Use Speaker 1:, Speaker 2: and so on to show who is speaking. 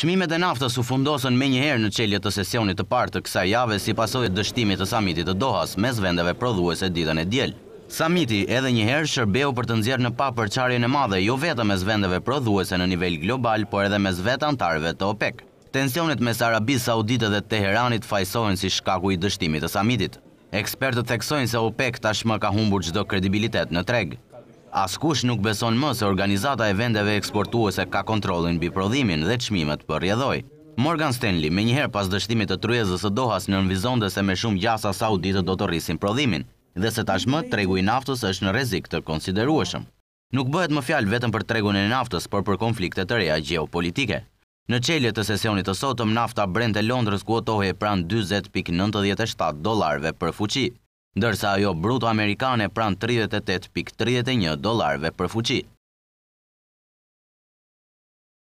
Speaker 1: Çmimet e naftës u fundosën menjëherë në çelje të sesionit të parë të kësaj jave si pasojë e dështimit të Samitit të Dohas mes vendeve prodhuese ditën e diel. Samiti, edhe një herë, shërbeu për të nxjerrë në pah përçarjen e madhe jo vetëm mes vendeve prodhuese në nivel global, por edhe mes vetë anëtarëve të OPEC. Tensionet mes Arabisë Saudite dhe Teheranit fajësohen si shkaku i dështimit të samitit. Ekspertët theksojnë se OPEC tashmë ka humbur çdo kredibilitet në treg. Askush nuk beson më se Organizata e Vendeve Eksportuese ka kontrollin mbi prodhimin dhe çmimet për rrjedhojë. Morgan Stanley, menjëherë pas dështimit të tryezës së Dohas nënvizonte se me shumë gjasa sauditët do të rrisin prodhimin dhe se tashmë tregu i naftës është në rrezik të konsiderueshëm. Nuk bëhet më fjalë vetëm për tregun e naftës, por për konflikte të reja gjeopolitike. Në çelje të sesionit të sotëm, nafta Brent e Londrës kuotohej pranë dyzet pikë nëntëdhjetë e shtatë dollarëve për fuçi, ndërsa ajo bruto amerikane pranë tridhjetë e tetë pikë tridhjetë e një dollarëve për fuçi.